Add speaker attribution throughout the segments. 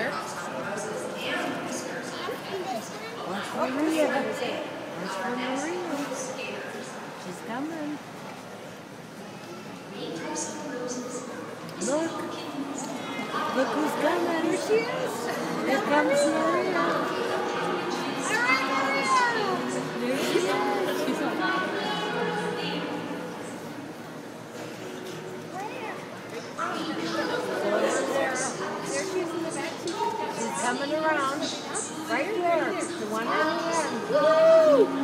Speaker 1: Watch for Maria. Watch for Maria. She's coming. Look. Look who's coming. Here she is. Here comes Maria. Coming around. Right there. The one on the end.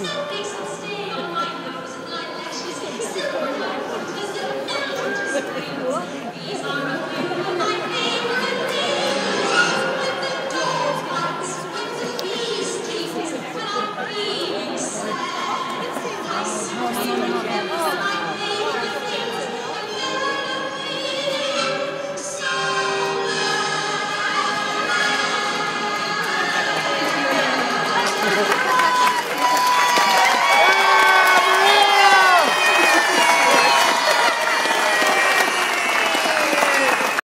Speaker 2: Girls